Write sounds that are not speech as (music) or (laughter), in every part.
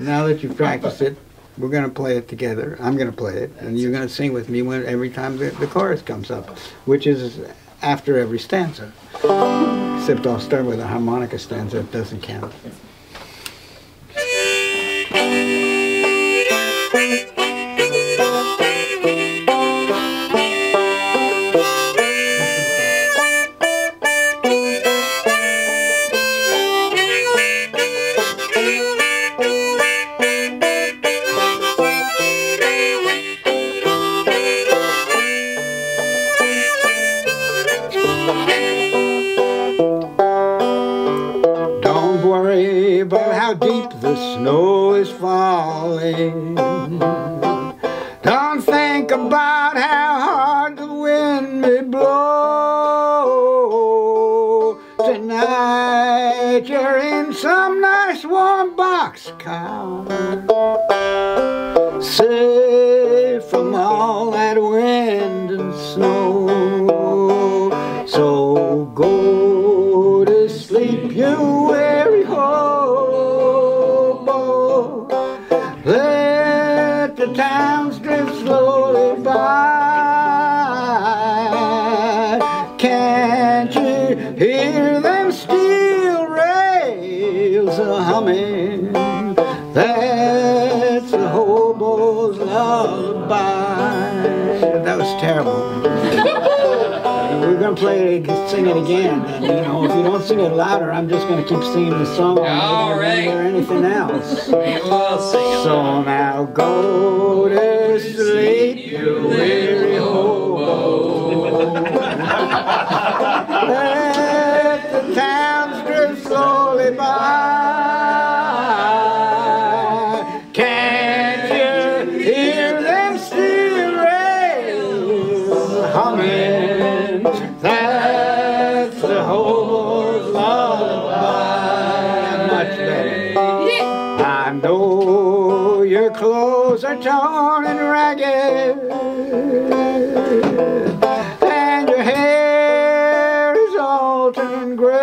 now that you've practiced it, we're going to play it together. I'm going to play it, and you're going to sing with me when every time the, the chorus comes up, which is after every stanza. Except I'll start with a harmonica stanza. It doesn't count. Deep the snow is falling. Don't think about how hard the wind may blow. Tonight you're in some nice warm boxcar. Safe from all that wind and snow. So That's the hobo's lullaby. That was terrible. (laughs) We're gonna play it, sing it again. And, you know, if you don't sing it louder, I'm just gonna keep singing the song. I'm not All gonna right. remember anything else. (laughs) We will sing it. So now go to sleep, you weary hobo. (laughs) That's the hobo's lullaby. Much better. I know your clothes are torn and ragged, and your hair is all turned gray.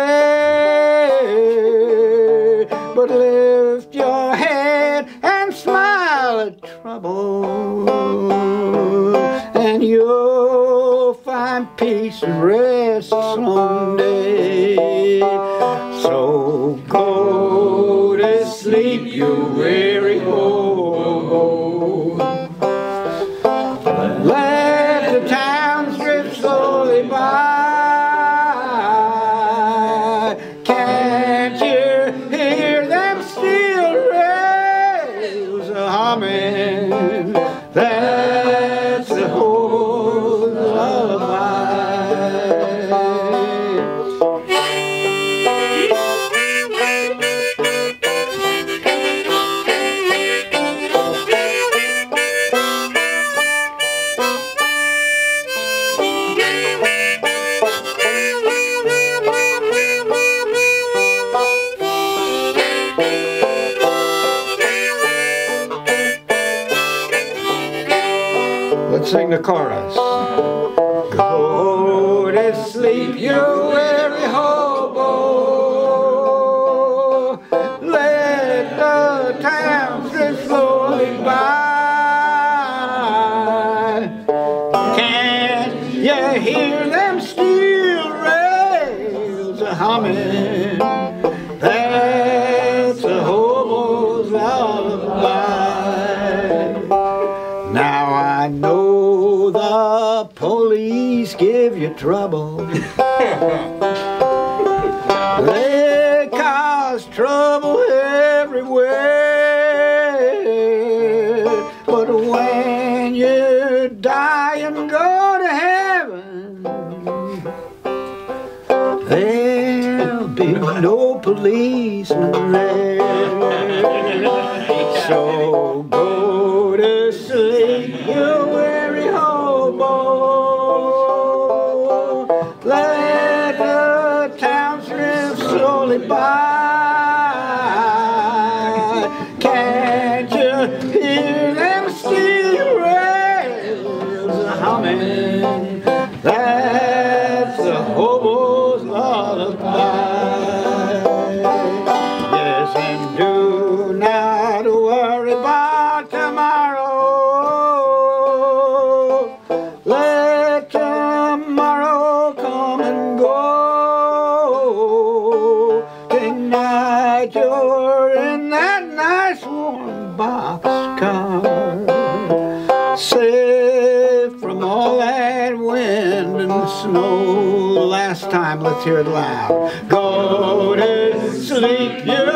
But lift your head and smile at trouble, and find peace and rest someday. So go to sleep, you weary hobo. Let the towns drift slowly by. Can't you hear them steel rails a humming? That's sing the chorus. Police give you trouble. (laughs) they cause trouble everywhere. But when you die and go to heaven, there'll be no policeman there. So go to sleep, you Can't you boxcar. Safe from all that wind and snow. Last time, let's hear it loud. Go to sleep, you